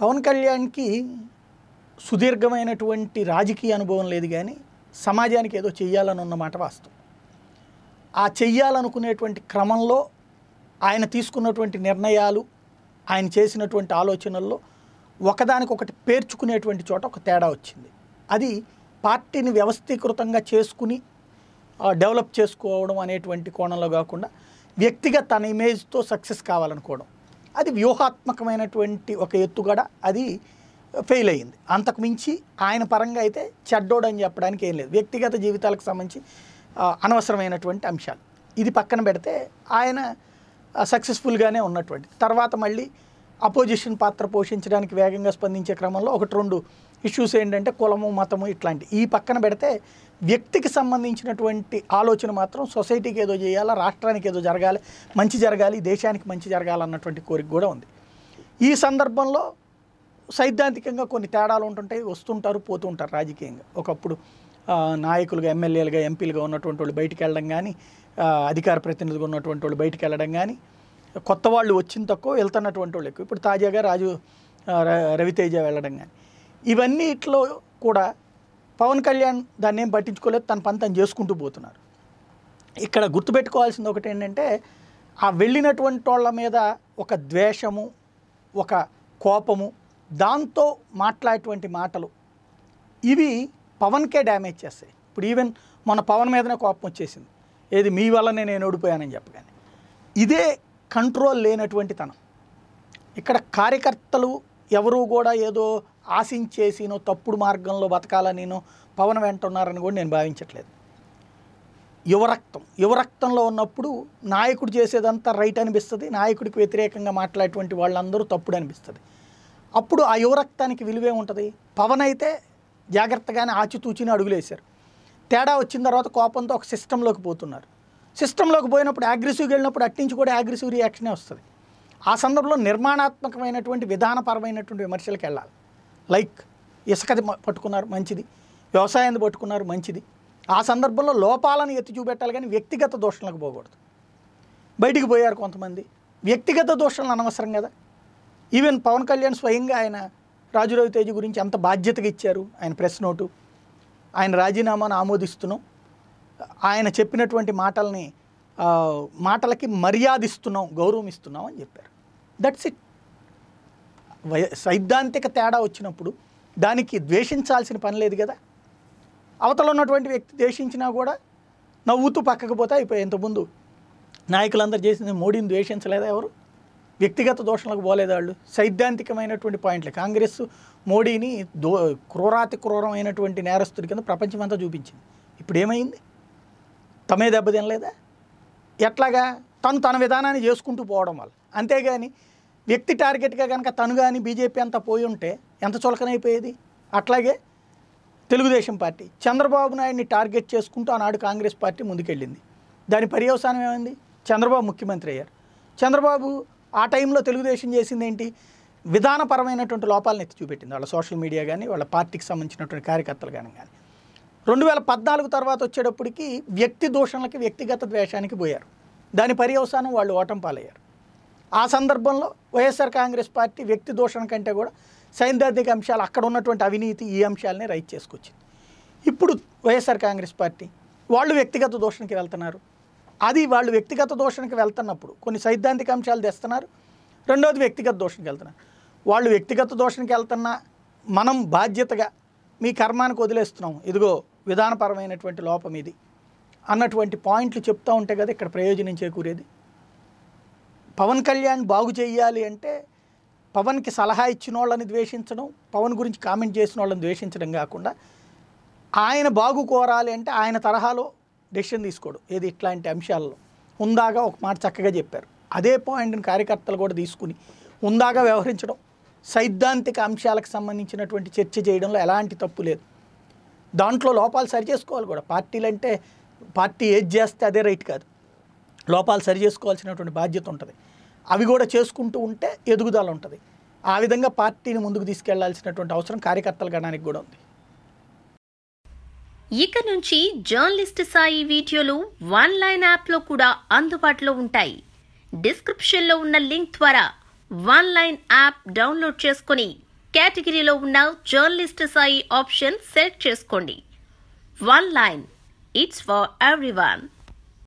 పవన్ కళ్యాణ్కి సుదీర్ఘమైనటువంటి రాజకీయ అనుభవం లేదు కానీ సమాజానికి ఏదో చెయ్యాలని ఉన్నమాట వాస్తవం. ఆ చెయ్యాలనుకునేటువంటి క్రమంలో ఆయన తీసుకున్నటువంటి నిర్ణయాలు ఆయన చేసినటువంటి ఆలోచనల్లో ఒకదానికొకటి పేర్చుకునేటువంటి చోట ఒక తేడా వచ్చింది. అది పార్టీని వ్యవస్థీకృతంగా చేసుకుని డెవలప్ చేసుకోవడం అనేటువంటి కోణంలో కాకుండా వ్యక్తిగా తన ఇమేజ్తో సక్సెస్ కావాలనుకోవడం. అది వ్యూహాత్మకమైనటువంటి ఒక ఎత్తుగడ అది ఫెయిల్ అయ్యింది. అంతకు మించి ఆయన పరంగా అయితే చెడ్డోడు అని చెప్పడానికి ఏం లేదు. వ్యక్తిగత జీవితాలకు సంబంధించి అనవసరమైనటువంటి అంశాలు. ఇది పక్కన పెడితే ఆయన సక్సెస్ఫుల్గానే ఉన్నటువంటి. తర్వాత మళ్ళీ అపోజిషన్ పాత్ర పోషించడానికి వేగంగా స్పందించే క్రమంలో ఒకటి రెండు ఇష్యూస్ ఏంటంటే కులము మతము ఇట్లాంటి ఈ పక్కన పెడితే వ్యక్తికి సంబంధించినటువంటి ఆలోచన మాత్రం సొసైటీకి ఏదో చేయాలా రాష్ట్రానికి ఏదో జరగాలి మంచి జరగాలి దేశానికి మంచి జరగాలన్నటువంటి కోరిక కూడా ఉంది. ఈ సందర్భంలో సైద్ధాంతికంగా కొన్ని తేడాలు ఉంటుంటాయి వస్తుంటారు పోతూ ఉంటారు రాజకీయంగా. ఒకప్పుడు నాయకులుగా ఎమ్మెల్యేలుగా ఎంపీలుగా ఉన్నటువంటి వాళ్ళు బయటికి వెళ్ళడం కానీ అధికార ప్రతినిధిగా ఉన్నటువంటి వాళ్ళు బయటికి వెళ్ళడం కానీ కొత్త వాళ్ళు వచ్చిన తక్కువ వెళ్తున్నటువంటి వాళ్ళు ఎక్కువ. ఇప్పుడు తాజాగా రాజు ర- రవితేజ వెళ్ళడం కానీ ఇవన్నిట్లో కూడా పవన్ కళ్యాణ్ దాన్ని ఏం పట్టించుకోలేదు తన పని తను చేసుకుంటూ పోతున్నారు. ఇక్కడ గుర్తుపెట్టుకోవాల్సింది ఒకటి ఏంటంటే ఆ వెళ్ళినటువంటి వాళ్ళ మీద ఒక ద్వేషము ఒక కోపము దాంతో మాట్లాడేటువంటి మాటలు ఇవి పవన్కే డ్యామేజ్ చేస్తాయి. ఇప్పుడు ఈవెన్ మన పవన్ మీదనే కోపం వచ్చేసింది. ఏది మీ వల్లనే నేను ఓడిపోయానని చెప్పగానే. ఇదే కంట్రోల్ లేనటువంటి తనం. ఇక్కడ కార్యకర్తలు ఎవరు కూడా ఏదో ఆశించేసినో తప్పుడు మార్గంలో బతకాలనినో పవన్ వెంట ఉన్నారని కూడా నేను భావించట్లేదు. యువరక్తం యువరక్తంలో ఉన్నప్పుడు నాయకుడు చేసేదంతా రైట్ అనిపిస్తుంది నాయకుడికి వ్యతిరేకంగా మాట్లాడేటువంటి వాళ్ళందరూ తప్పుడు అనిపిస్తుంది. అప్పుడు ఆ యువరక్తానికి విలువే ఉంటుంది. పవన్ అయితే జాగ్రత్తగానే ఆచితూచిని అడుగులేశారు. తేడా వచ్చిన తర్వాత కోపంతో ఒక సిస్టంలోకి పోతున్నారు. సిస్టంలోకి పోయినప్పుడు అగ్రెసివ్గా వెళ్ళినప్పుడు అట్టించి కూడా అగ్రెసివ్ రియాక్షనే వస్తుంది. ఆ సందర్భంలో నిర్మాణాత్మకమైనటువంటి విధానపరమైనటువంటి విమర్శలకు వెళ్ళాలి. లైక్ ఇసుకది పట్టుకున్నారు మంచిది. వ్యవసాయాన్ని పట్టుకున్నారు మంచిది. ఆ సందర్భంలో లోపాలను ఎత్తి చూపెట్టాలి కానీ వ్యక్తిగత దోషణలకు పోకూడదు. బయటికి పోయారు కొంతమంది. వ్యక్తిగత దోషణలు అనవసరం కదా. ఈవెన్ పవన్ కళ్యాణ్ స్వయంగా ఆయన రాజురావు రవితేజ గురించి ఎంత బాధ్యతగా ఇచ్చారు ఆయన ప్రెస్ నోటు. ఆయన రాజీనామాను ఆమోదిస్తున్నాం. ఆయన చెప్పినటువంటి మాటల్ని మాటలకి మర్యాదిస్తున్నాం గౌరవం ఇస్తున్నాం అని చెప్పారు. దట్స్ ఇట్ వయ సైద్ధాంతిక తేడా వచ్చినప్పుడు దానికి ద్వేషించాల్సిన పని లేదు కదా? అవతల ఉన్నటువంటి వ్యక్తి ద్వేషించినా కూడా నవ్వుతూ పక్కకు పోతే అయిపోయి ఇంతకుముందు నాయకులందరూ చేసింది మోడీని ద్వేషించలేదా ఎవరు? వ్యక్తిగత దోషణలకు పోలేదు వాళ్ళు? సైద్ధాంతికమైనటువంటి పాయింట్లు. కాంగ్రెస్ మోడీని దో క్రూరాతి క్రూరమైనటువంటి నేరస్తుడి కింద ప్రపంచమంతా చూపించింది. ఇప్పుడు ఏమైంది? తమే దెబ్బతినలేదా? ఎట్లాగా? తను తన విధానాన్ని చేసుకుంటూ పోవడం వల్ల. అంతేగాని వ్యక్తి టార్గెట్గా కనుక తను కానీ బీజేపీ అంతా పోయి ఉంటే ఎంత చులకనైపోయేది? అట్లాగే తెలుగుదేశం పార్టీ. చంద్రబాబు నాయుడిని టార్గెట్ చేసుకుంటూ ఆనాడు కాంగ్రెస్ పార్టీ ముందుకెళ్ళింది. దాని పర్యవసానం ఏమైంది? చంద్రబాబు ముఖ్యమంత్రి అయ్యారు. చంద్రబాబు ఆ టైంలో తెలుగుదేశం చేసింది ఏంటి విధానపరమైనటువంటి లోపాలను ఎత్తి చూపెట్టింది. వాళ్ళ సోషల్ మీడియా కానీ వాళ్ళ పార్టీకి సంబంధించినటువంటి కార్యకర్తలు కానీ కానీ రెండు వేల పద్నాలుగు తర్వాత వచ్చేటప్పటికి వ్యక్తి దూషణలకి వ్యక్తిగత ద్వేషానికి పోయారు. దాని పర్యవసానం వాళ్ళు ఓటం పాలయ్యారు ఆ సందర్భంలో వైఎస్ఆర్ కాంగ్రెస్ పార్టీ వ్యక్తి దూషణ కంటే కూడా సైద్ధాంతిక అంశాలు అక్కడ ఉన్నటువంటి అవినీతి ఈ అంశాలని రైట్ చేసుకొచ్చింది. ఇప్పుడు వైఎస్ఆర్ కాంగ్రెస్ పార్టీ వాళ్ళు వ్యక్తిగత దూషణకి వెళ్తున్నారు. అది వాళ్ళు వ్యక్తిగత దూషణకి వెళ్తున్నప్పుడు కొన్ని సైద్ధాంతిక అంశాలు తెస్తున్నారు. రెండవది వ్యక్తిగత దూషణకి వెళ్తున్నారు. వాళ్ళు వ్యక్తిగత దూషణకి వెళ్తున్నా మనం బాధ్యతగా మీ కర్మానికి వదిలేస్తున్నాం. ఇదిగో విధానపరమైనటువంటి లోపం ఇది. అన్నటువంటి పాయింట్లు చెప్తూ ఉంటే కదా ఇక్కడ ప్రయోజనం చేకూరేది. పవన్ కళ్యాణ్ బాగు చేయాలి అంటే పవన్కి సలహా ఇచ్చిన వాళ్ళని ద్వేషించడం పవన్ గురించి కామెంట్ చేసిన వాళ్ళని ద్వేషించడం కాకుండా ఆయన బాగు కోరాలి అంటే ఆయన తరహాలో డెసిషన్ తీసుకోడు ఏది ఇట్లాంటి అంశాల్లో. ఉందాగా ఒక మాట చక్కగా చెప్పారు. అదే పాయింట్ని కార్యకర్తలు కూడా తీసుకుని ఉందాగా వ్యవహరించడం సైద్ధాంతిక అంశాలకు సంబంధించినటువంటి చర్చ చేయడంలో ఎలాంటి తప్పు లేదు. దాంట్లో లోపాలు సరి చేసుకోవాలి కూడా. పార్టీలు అంటే పార్టీ ఏది చేస్తే అదే రైట్ కాదు. లోపాలు సరి చేసుకోవాల్సినటువంటి బాధ్యత ఉంటుంది. అవి కూడా చేసుకుంటూ ఉంటే ఎదుగుదల ఉంటుంది. ఆ విధంగా పార్టీని ముందుకు తీసుకెళ్ళాల్సినటువంటి అవసరం కార్యకర్తల గణానికి కూడా ఉంది. ఇక నుంచి జర్నలిస్ట్ సాయి వీడియోలు వన్ లైన్ యాప్లో కూడా అందుబాటులో ఉంటాయి. డిస్క్రిప్షన్లో ఉన్న లింక్ ద్వారా వన్ లైన్ యాప్ డౌన్లోడ్ చేసుకొని కేటగిరీలో ఉన్న జర్నలిస్ట్ సాయి ఆప్షన్ సెలెక్ట్ చేసుకోండి. One line It's for everyone.